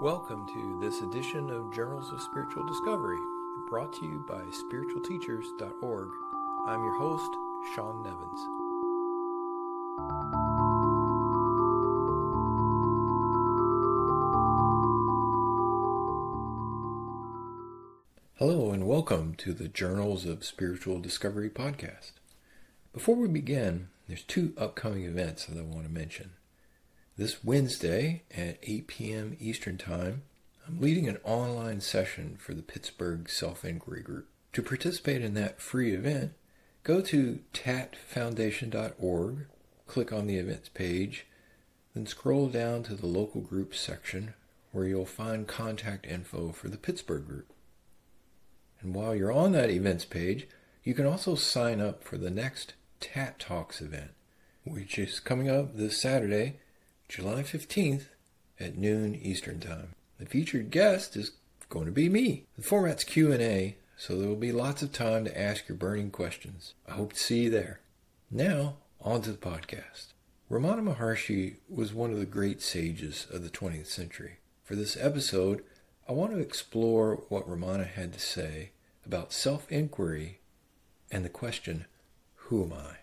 Welcome to this edition of Journals of Spiritual Discovery, brought to you by spiritualteachers.org. I'm your host, Shawn Nevins. Hello, and welcome to the Journals of Spiritual Discovery podcast. Before we begin, there's two upcoming events that I want to mention. This Wednesday at 8 p.m. Eastern Time, I'm leading an online session for the Pittsburgh Self Inquiry Group. To participate in that free event, go to tatfoundation.org, click on the events page, then scroll down to the local groups section where you'll find contact info for the Pittsburgh group. And while you're on that events page, you can also sign up for the next Tat Talks event, which is coming up this Saturday July 15th at noon Eastern Time. The featured guest is going to be me. The format's Q&A, so there will be lots of time to ask your burning questions. I hope to see you there. Now, on to the podcast. Ramana Maharshi was one of the great sages of the 20th century. For this episode, I want to explore what Ramana had to say about self-inquiry and the question, who am I?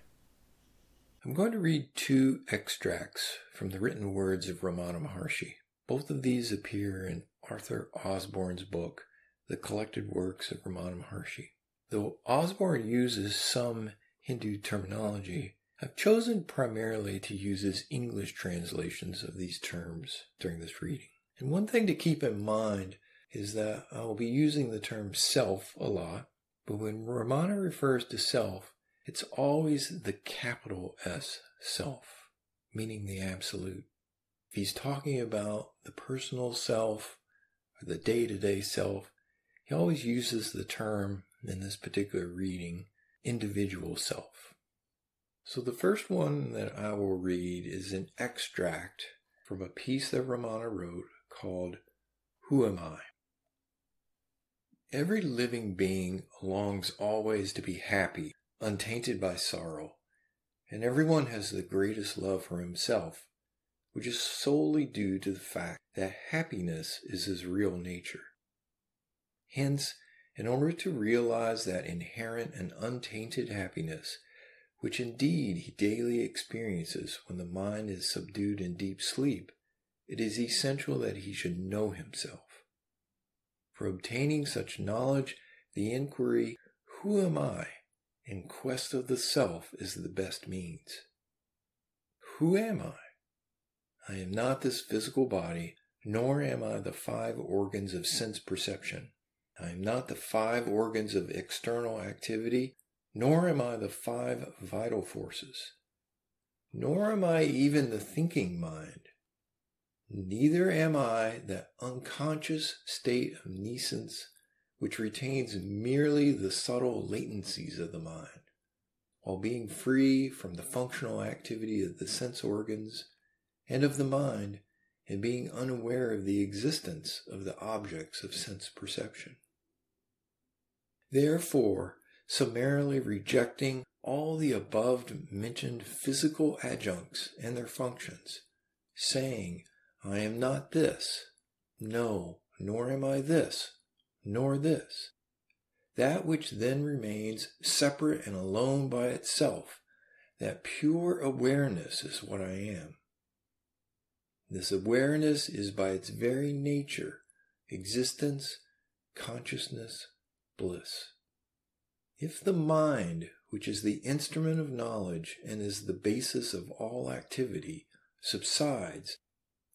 I'm going to read two extracts from the written words of Ramana Maharshi. Both of these appear in Arthur Osborne's book, The Collected Works of Ramana Maharshi. Though Osborne uses some Hindu terminology, I've chosen primarily to use his English translations of these terms during this reading. And one thing to keep in mind is that I will be using the term self a lot, but when Ramana refers to self, it's always the capital S self, meaning the absolute. If he's talking about the personal self or the day to day self, he always uses the term in this particular reading, individual self. So the first one that I will read is an extract from a piece that Ramana wrote called Who Am I? Every living being longs always to be happy untainted by sorrow, and everyone has the greatest love for himself, which is solely due to the fact that happiness is his real nature. Hence, in order to realize that inherent and untainted happiness, which indeed he daily experiences when the mind is subdued in deep sleep, it is essential that he should know himself. For obtaining such knowledge, the inquiry, Who am I? In quest of the self is the best means. Who am I? I am not this physical body, nor am I the five organs of sense perception. I am not the five organs of external activity, nor am I the five vital forces. Nor am I even the thinking mind. Neither am I that unconscious state of nescience which retains merely the subtle latencies of the mind, while being free from the functional activity of the sense organs and of the mind, and being unaware of the existence of the objects of sense perception. Therefore, summarily rejecting all the above mentioned physical adjuncts and their functions, saying, I am not this, no, nor am I this, nor this. That which then remains separate and alone by itself, that pure awareness is what I am. This awareness is by its very nature existence, consciousness, bliss. If the mind, which is the instrument of knowledge and is the basis of all activity, subsides,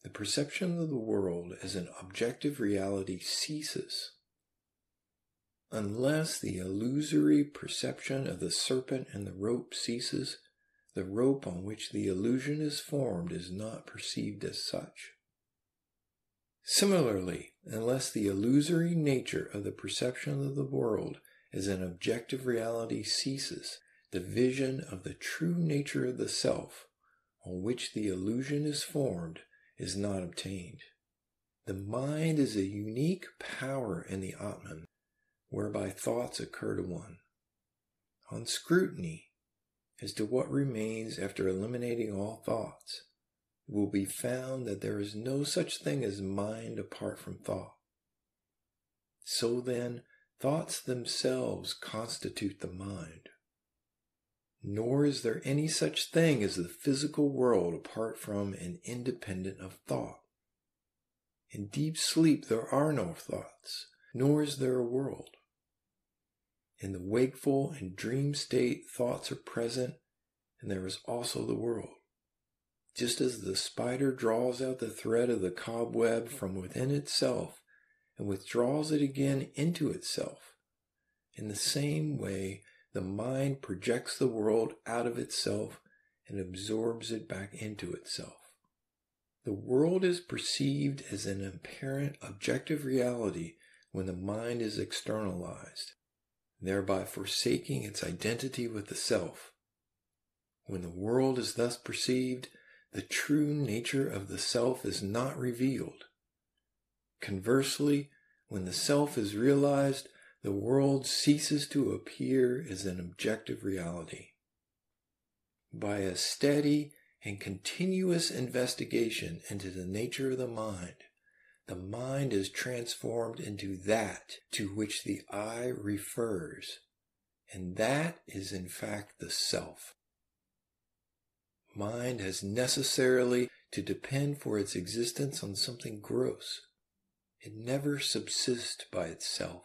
the perception of the world as an objective reality ceases Unless the illusory perception of the serpent and the rope ceases, the rope on which the illusion is formed is not perceived as such. Similarly, unless the illusory nature of the perception of the world as an objective reality ceases, the vision of the true nature of the self, on which the illusion is formed, is not obtained. The mind is a unique power in the Atman whereby thoughts occur to one. On scrutiny as to what remains after eliminating all thoughts, will be found that there is no such thing as mind apart from thought. So then, thoughts themselves constitute the mind. Nor is there any such thing as the physical world apart from and independent of thought. In deep sleep there are no thoughts, nor is there a world. In the wakeful and dream state, thoughts are present, and there is also the world. Just as the spider draws out the thread of the cobweb from within itself and withdraws it again into itself, in the same way the mind projects the world out of itself and absorbs it back into itself. The world is perceived as an apparent objective reality when the mind is externalized thereby forsaking its identity with the self. When the world is thus perceived, the true nature of the self is not revealed. Conversely, when the self is realized, the world ceases to appear as an objective reality. By a steady and continuous investigation into the nature of the mind, the mind is transformed into that to which the I refers, and that is in fact the self. Mind has necessarily to depend for its existence on something gross. It never subsists by itself.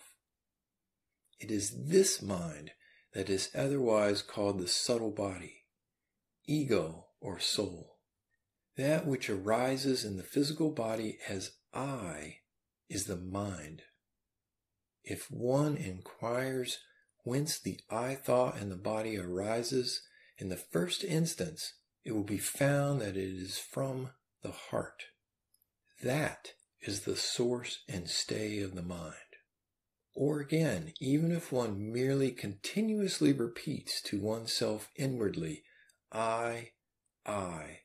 It is this mind that is otherwise called the subtle body, ego or soul. That which arises in the physical body as I is the mind. If one inquires whence the I thought in the body arises, in the first instance, it will be found that it is from the heart. That is the source and stay of the mind. Or again, even if one merely continuously repeats to oneself inwardly, I, I,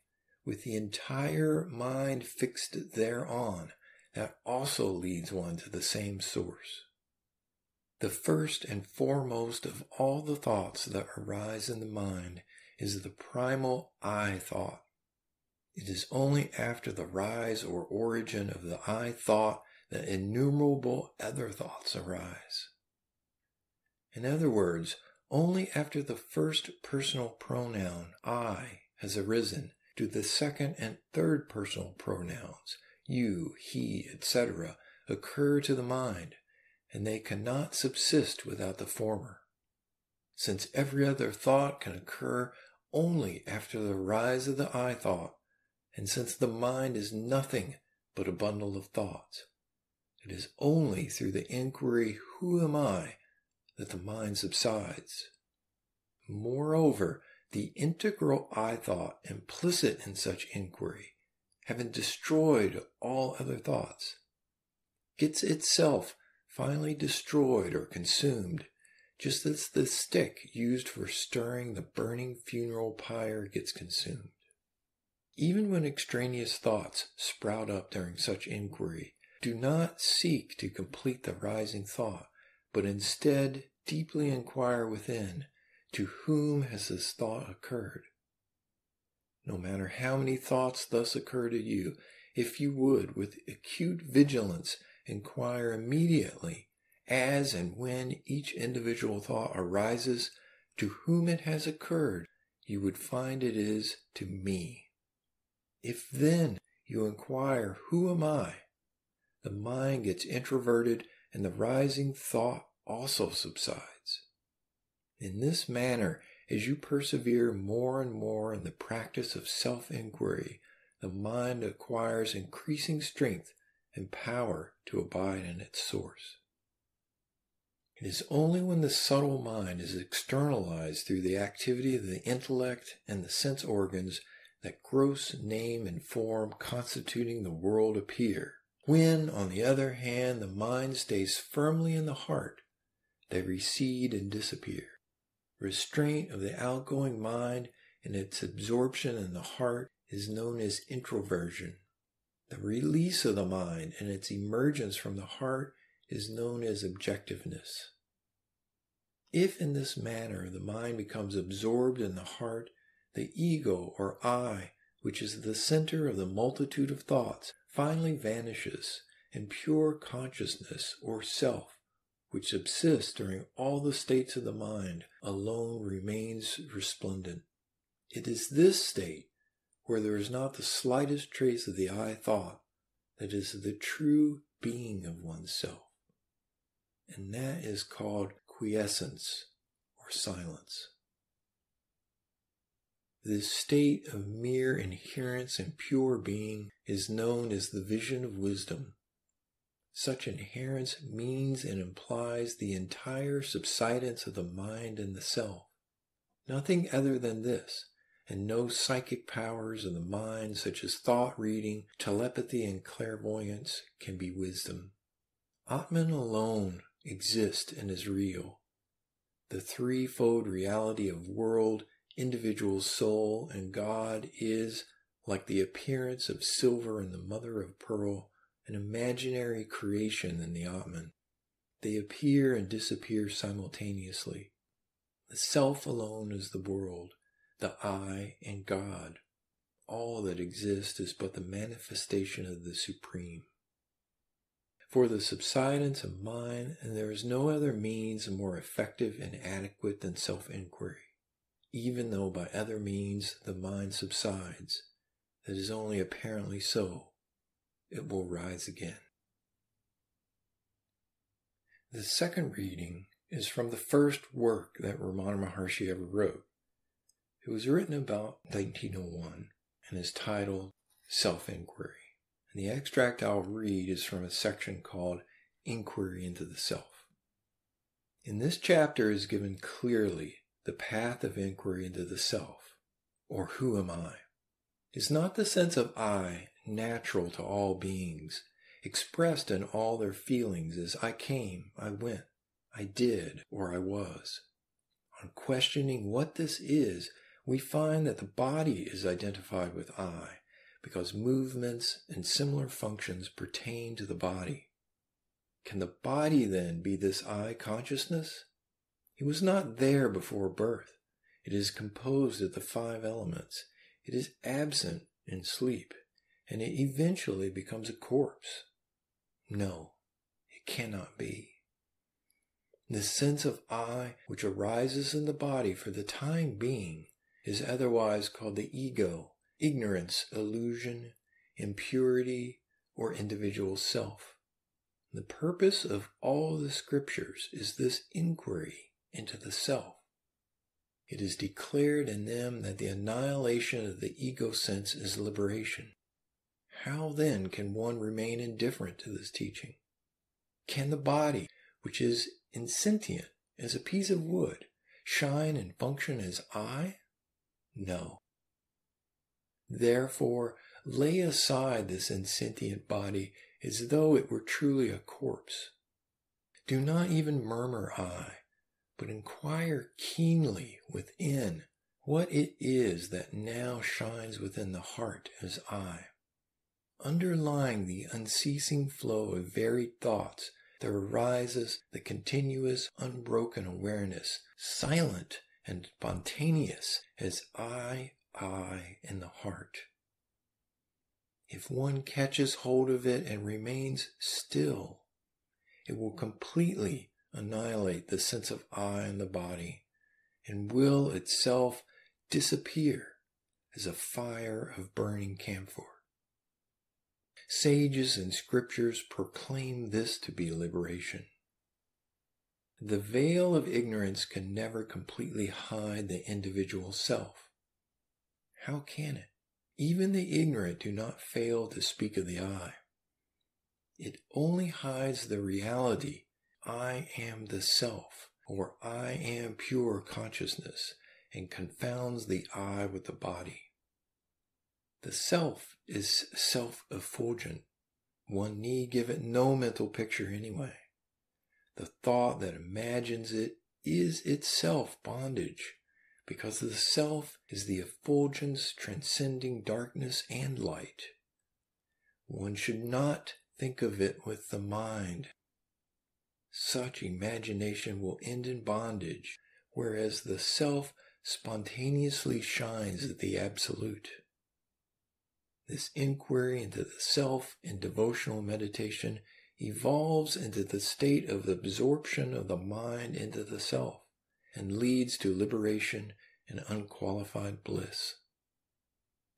with the entire mind fixed thereon, that also leads one to the same source. The first and foremost of all the thoughts that arise in the mind is the primal I thought. It is only after the rise or origin of the I thought that innumerable other thoughts arise. In other words, only after the first personal pronoun I has arisen do the second and third personal pronouns, you, he, etc., occur to the mind, and they cannot subsist without the former. Since every other thought can occur only after the rise of the I thought, and since the mind is nothing but a bundle of thoughts, it is only through the inquiry, Who am I? that the mind subsides. Moreover, the integral I thought implicit in such inquiry, having destroyed all other thoughts, gets itself finally destroyed or consumed, just as the stick used for stirring the burning funeral pyre gets consumed. Even when extraneous thoughts sprout up during such inquiry, do not seek to complete the rising thought, but instead deeply inquire within to whom has this thought occurred? No matter how many thoughts thus occur to you, if you would, with acute vigilance, inquire immediately, as and when each individual thought arises, to whom it has occurred, you would find it is to me. If then you inquire, Who am I? the mind gets introverted and the rising thought also subsides. In this manner, as you persevere more and more in the practice of self inquiry, the mind acquires increasing strength and power to abide in its source. It is only when the subtle mind is externalized through the activity of the intellect and the sense organs that gross name and form constituting the world appear. When, on the other hand, the mind stays firmly in the heart, they recede and disappear. Restraint of the outgoing mind and its absorption in the heart is known as introversion. The release of the mind and its emergence from the heart is known as objectiveness. If in this manner the mind becomes absorbed in the heart, the ego or I which is the center of the multitude of thoughts, finally vanishes, and pure consciousness or self, which subsists during all the states of the mind, alone remains resplendent. It is this state, where there is not the slightest trace of the I thought, that is the true being of oneself. And that is called quiescence or silence. This state of mere inherence and pure being is known as the vision of wisdom. Such inherence means and implies the entire subsidence of the mind and the self. Nothing other than this, and no psychic powers of the mind, such as thought reading, telepathy, and clairvoyance, can be wisdom. Atman alone exists and is real. The threefold reality of world, individual soul, and God is, like the appearance of silver in the mother of pearl, an imaginary creation in the Atman. They appear and disappear simultaneously. The self alone is the world, the I and God. All that exists is but the manifestation of the Supreme. For the subsidence of mind, and there is no other means more effective and adequate than self inquiry, even though by other means the mind subsides, that is only apparently so, it will rise again. The second reading is from the first work that Ramana Maharshi ever wrote. It was written about 1901 and is titled Self Inquiry. And the extract I'll read is from a section called Inquiry into the Self. In this chapter is given clearly the path of inquiry into the self, or who am I? Is not the sense of I natural to all beings, expressed in all their feelings as I came, I went, I did, or I was? On questioning what this is, we find that the body is identified with I because movements and similar functions pertain to the body. Can the body then be this I consciousness? It was not there before birth. It is composed of the five elements. It is absent in sleep, and it eventually becomes a corpse. No, it cannot be. The sense of I, which arises in the body for the time being, is otherwise called the ego, ignorance, illusion, impurity, or individual self. The purpose of all the scriptures is this inquiry into the self. It is declared in them that the annihilation of the ego sense is liberation. How then can one remain indifferent to this teaching? Can the body, which is insentient as a piece of wood, shine and function as I? No. Therefore, lay aside this insentient body as though it were truly a corpse. Do not even murmur I, but inquire keenly within what it is that now shines within the heart as I. Underlying the unceasing flow of varied thoughts, there arises the continuous, unbroken awareness, silent and spontaneous as I, I in the heart. If one catches hold of it and remains still, it will completely annihilate the sense of I in the body and will itself disappear as a fire of burning camphor. Sages and scriptures proclaim this to be liberation. The veil of ignorance can never completely hide the individual self. How can it? Even the ignorant do not fail to speak of the I. It only hides the reality I am the self, or I am pure consciousness, and confounds the I with the body. The self is self effulgent. One need give it no mental picture anyway. The thought that imagines it is itself bondage, because the self is the effulgence transcending darkness and light. One should not think of it with the mind. Such imagination will end in bondage, whereas the self spontaneously shines at the absolute. This inquiry into the self in devotional meditation evolves into the state of absorption of the mind into the self and leads to liberation and unqualified bliss.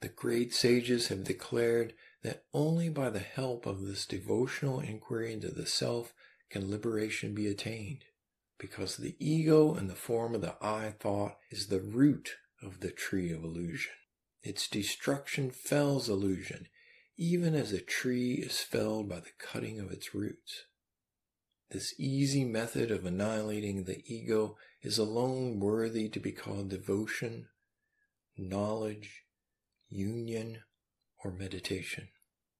The great sages have declared that only by the help of this devotional inquiry into the self can liberation be attained, because the ego in the form of the I thought is the root of the tree of illusion. Its destruction fells illusion, even as a tree is felled by the cutting of its roots. This easy method of annihilating the ego is alone worthy to be called devotion, knowledge, union, or meditation.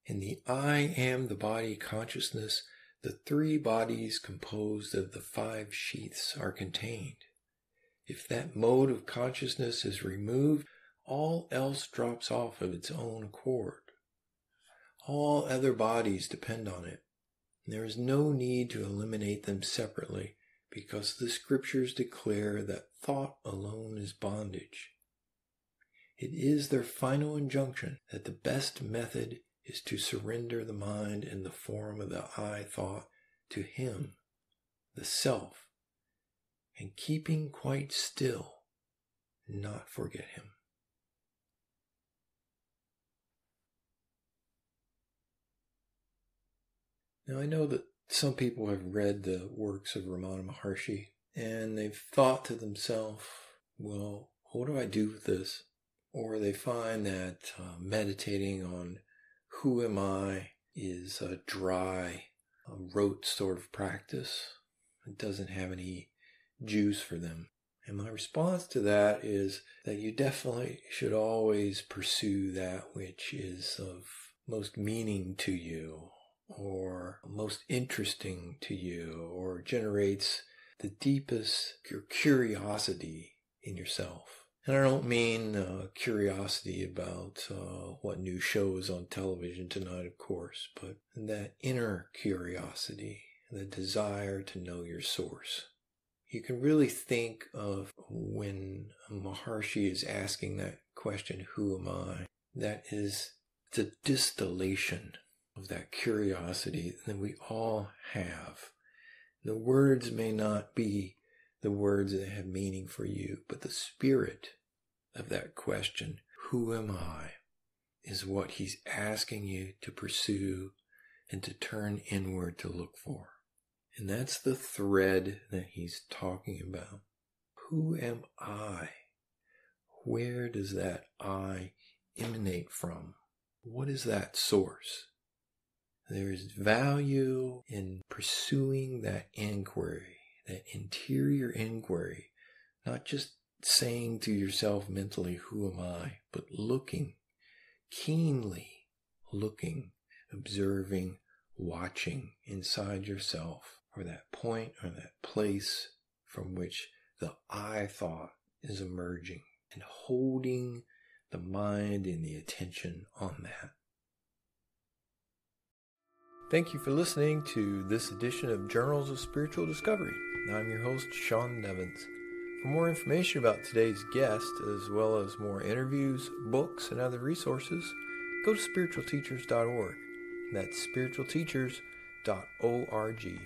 In the I am the body consciousness, the three bodies composed of the five sheaths are contained. If that mode of consciousness is removed, all else drops off of its own accord. All other bodies depend on it. There is no need to eliminate them separately because the scriptures declare that thought alone is bondage. It is their final injunction that the best method is to surrender the mind in the form of the I thought to Him, the Self, and keeping quite still, not forget Him. Now, I know that some people have read the works of Ramana Maharshi and they've thought to themselves, well, what do I do with this? Or they find that uh, meditating on who am I is a dry, a rote sort of practice. It doesn't have any juice for them. And my response to that is that you definitely should always pursue that which is of most meaning to you or most interesting to you or generates the deepest curiosity in yourself. And I don't mean uh, curiosity about uh, what new show is on television tonight, of course, but that inner curiosity, the desire to know your source. You can really think of when Maharshi is asking that question, who am I? That is the distillation of that curiosity that we all have. The words may not be the words that have meaning for you, but the spirit of that question, who am I, is what he's asking you to pursue and to turn inward to look for. And that's the thread that he's talking about. Who am I? Where does that I emanate from? What is that source? There's value in pursuing that inquiry, that interior inquiry, not just saying to yourself mentally, who am I, but looking, keenly looking, observing, watching inside yourself for that point or that place from which the I thought is emerging and holding the mind and the attention on that. Thank you for listening to this edition of Journals of Spiritual Discovery. I'm your host, Shawn Nevins. For more information about today's guest, as well as more interviews, books, and other resources, go to spiritualteachers.org. That's spiritualteachers.org.